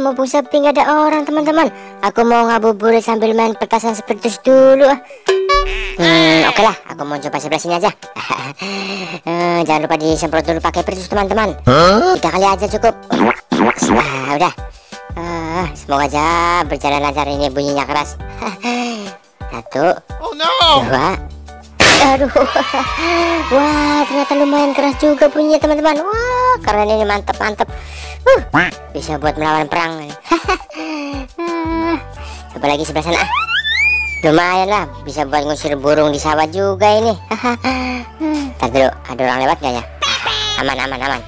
mumpung sepi nggak ada orang teman-teman. Aku mau ngabuburit sambil main petasan spiritus dulu. ah. Hmm, oke lah, aku mau coba sebelah sini aja. Eh, jangan lupa disemprot dulu pakai spiritus teman-teman. Tiga kali aja cukup. Ah, udah. Ah, semoga aja berjalan lancar ini bunyinya keras. Satu, Oh no! dua. Aduh, wah ternyata lumayan keras juga bunyinya teman-teman. Wah keren ini mantep mantep. Uh, bisa buat melawan perang. Coba lagi sebelah sana. Lumayan lah, bisa buat ngusir burung di sawah juga ini. Ntar dulu, ada orang lewat gak ya? Aman, aman, aman.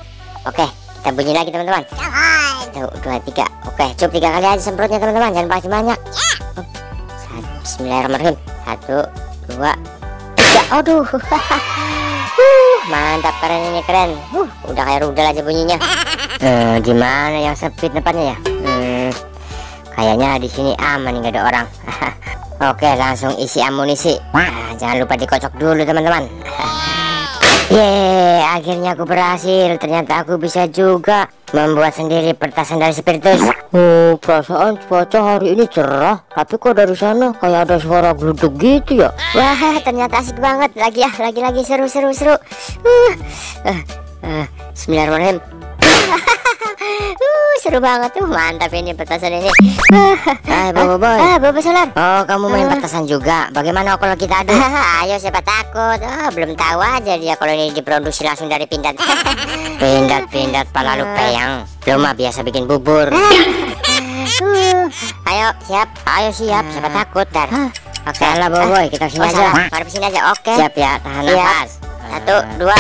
Oke, kita bunyi lagi teman-teman. Satu, dua, tiga. Oke, cukup tiga kali aja semprotnya teman-teman. Jangan pakai banyak. Bismillahirrahmanirrahim. Satu, dua, tiga. Aduh. Uh, mantap keren ini keren. Uh, udah kayak rudal aja bunyinya. Eh, di mana yang sepi tempatnya ya? Hmm, kayaknya di sini aman nggak ada orang. Oke, langsung isi amunisi. Ah, jangan lupa dikocok dulu teman-teman. Yeay, akhirnya aku berhasil. Ternyata aku bisa juga membuat sendiri petasan dari spiritus. Oh, perasaan cuaca hari ini cerah, tapi kok dari sana kayak ada suara geluduk gitu ya? Wah, ternyata asik banget. Lagi ya, lagi-lagi seru seru seru. Uh, uh, uh, Bismillahirrahmanirrahim. uh, seru banget tuh, mantap ini petasan ini. Hai, Bobo Boy. ah, Bobo Solar. Oh, kamu main Ah. petasan juga? Bagaimana kalau kita adu? Ayo siapa takut? Oh, belum tahu aja dia kalau ini diproduksi langsung dari pindad. Pindat-pindat pala lu peyang. Lu mah biasa bikin bubur. Uh, ayo siap. Ayo siap, siapa takut dar? Oke. Salah, Bobo Boy, kita sini Oh, aja. Mari sini aja. Oke. Siap ya, tahan Siap. nafas. Satu, dua.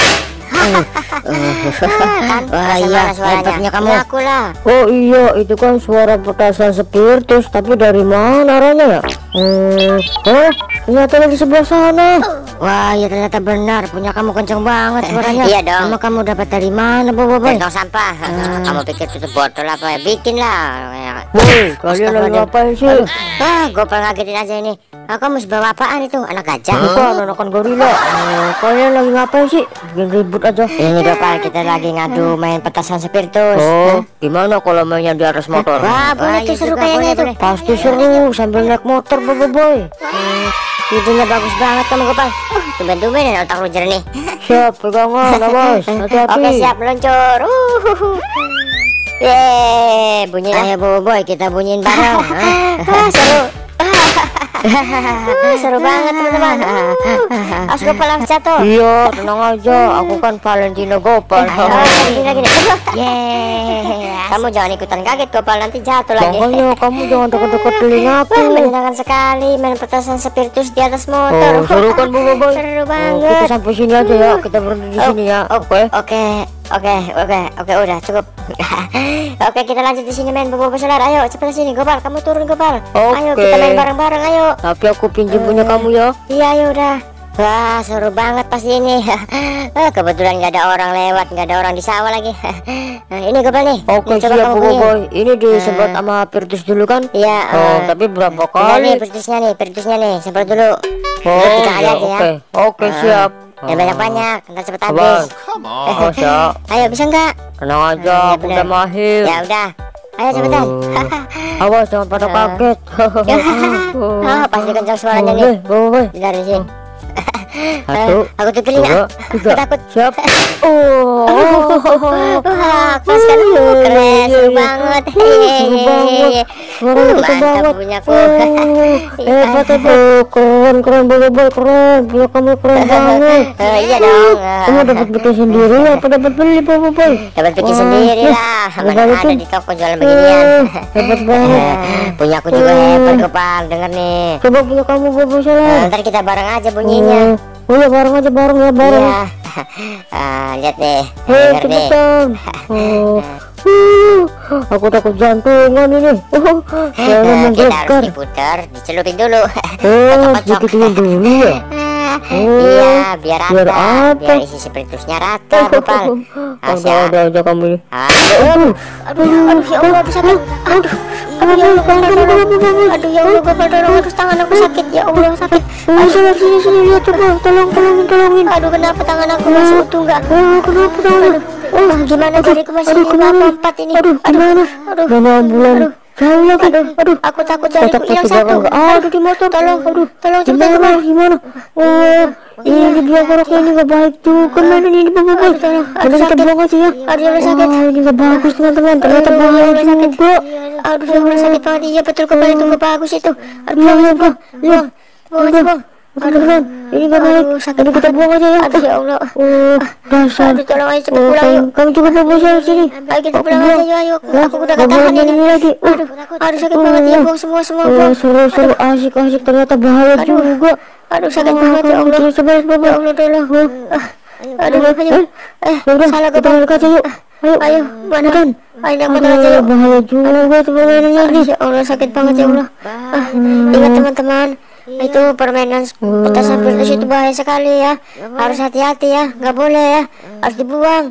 Kan? Wah, iya, hebatnya kamu. Ya, aku lah. Oh iya, itu kan suara petasan spiritus, tapi dari mana arahnya ya? Hmm, oh, ternyata dari sebelah sana. Wah, ya ternyata benar, punya kamu kenceng banget suaranya. Iya dong. Emang kamu dapat dari mana, Bobo Boy? Tong sampah. Kamu pikir tutup botol apa ya? Bikin lah. Boy, kalian lagi ngapain sih? Aduh, ah, gopal ngagetin aja ini. Ah, kamu bawa apaan itu? Anak gajah? Bukan, anakan gorila. Eh, kalian lagi ngapain sih? Bikin ribut aja. Ini Gopal, kita lagi ngadu main petasan spiritus. Oh, gimana kalau mainnya di atas motor? Wah, boleh tuh iya seru kayaknya itu. Pasti seru sambil naik motor, Bobo Boy. Hmm, idenya bagus banget kamu gopal. Tumben-tumben ya otak lu jernih. Siap, pegangan, awas, hati-hati. Oke, siap meluncur. Uh. Yeay, bunyi. Ayo Bobo Boy, kita bunyiin bareng. Ah, seru. Uh, seru banget teman-teman. Uh, gopal langsung jatuh. Iya, tenang aja. Aku kan Valentino Gopal. Ayo, gini lagi nih. Yeay. Kamu jangan ikutan kaget gopal nanti jatuh lagi. Makanya kamu jangan deket-deket telingaku. Wah, menyenangkan sekali main petasan spiritus di atas motor. Oh, seru kan Bobo Boy? Seru Oh, kita banget. sampai sini aja ya. Kita berhenti di Oh, sini ya. oh, Oke. Oke, oke, oke, oke, udah cukup. oke, kita lanjut di sini main bobo solar. Ayo, cepat sini, Gopal. Kamu turun, Gopal. Ayo, Oke. kita main bareng-bareng. Ayo. Tapi aku pinjam punya kamu ya. Iya, ayo udah. Wah, seru banget pasti ini. Ah, Kebetulan nggak ada orang lewat, nggak ada orang di sawah lagi. Nah, ini Gopal nih. Oke Ini coba siap. Boy. Ini disemprot sama Virtus dulu kan? Iya. Oh, eh, tapi berapa kali? nih, pertusnya nih, pertusnya nih. Semprot dulu. Oh, kali ya, aja ya. oke. Oke, Ah, siap. Ya banyak-banyak, ntar cepet habis. Come Eh, on. Oh, siap. Ayo, bisa nggak? Tenang aja, Ah, ya aku udah mahir. Ya udah. Ayo cepetan. Oh. Awas jangan pada Ah. kaget. Oh, pasti kencang suaranya nih. Boleh, boleh. Dari sini. Satu, Eh, aku tuh telinga. dua, Aku tiga. takut. Siap. Oh. Wah, keras kan lu, keren, seru banget. Uh, seru banget. Uh, keren mantap banget. punyaku. Uh, Hebat hebat. Keren keren boy boy keren. Punya kamu keren banget. Eh, iya dong. Kamu dapat bikin sendiri apa dapat beli boy boy? Dapat bikin Wah, sendiri eh, lah. Mana ada di toko jualan beginian. Eh, Hebat banget. Eh, punya aku juga hebat Gopal, denger nih. Coba punya kamu boy boy Eh, salah. ntar kita bareng aja bunyinya. Oh ya bareng aja bareng ya bareng. Iya. Ah, lihat nih. Hei nih. cepetan. Oh. Uh, aku takut jantungan ini. Oh, Eh, jangan kita harus menggelegar. diputar, dicelupin dulu. Oh, Kocok-kocok. dikitin dulu ya. Ah, Oh, iya, biar rata, biar biar, apa? isi spiritusnya rata, Gopal. Ah, Udah, udah, kamu ini. Aduh, aduh, aduh, ya Allah, aduh sakit. Aduh, aduh, ya Allah. Aduh, ya Allah, Gopal, tolong. Aduh, tangan aku sakit, ya Allah, sakit. Aduh, sini, sini, sini, lihat coba, tolong, tolongin, tolongin. Aduh, kenapa tangan aku masih utuh nggak? Oh, kenapa, kenapa? Oh, gimana jariku masih aduh, lima ke mana? empat ini? Aduh, gimana? aduh, Mana ambulan? aduh. Jauh lagi. Aduh, Aduh, aku takut jariku Kotak hilang satu belakang. Aduh, di motor. Tolong, aduh. tolong cepetan Gimana, gimana? Oh, ini dia orangnya ini gak baik juga. Mana ini, Bapak? Aduh, tolong. Aduh, Udah kita sakit. buang aja ya. Aduh, sakit. Ini gak bagus, teman-teman. Ternyata Aduh, bahaya juga. Aduh, ya Allah sakit banget iya betul kembali itu nggak bagus itu. Aduh, buang buang, buang, buang aja, buang. Ini gak baik. Aduh, Ini kita buang aja ya. Aduh, ya Allah. Oh, dasar. Aduh, tolong ayo cepet Oh, pulang yuk. kamu juga bawa saya sini. Ayo kita pulang buang. aja yuk, Aku udah gak tahan ini. lagi. Uh, Aduh, aduh sakit banget ya, buang semua, semua, Oh, buang. seru-seru asik asik ternyata bahaya Aduh. juga. Aduh, sakit Oh, banget ya Allah. Ya Allah, tolong. Aduh, ayo. Eh, salah kita balik aja yuk. Ayo, Ayo, mana? Bukan. Ayo, motor aja Aduh, yuk. bahaya juga ini. Aduh, ya Allah sakit banget ya Allah. Ah, ingat teman-teman, itu permainan petasan virus itu bahaya sekali ya. Harus hati-hati ya, nggak boleh ya, harus dibuang.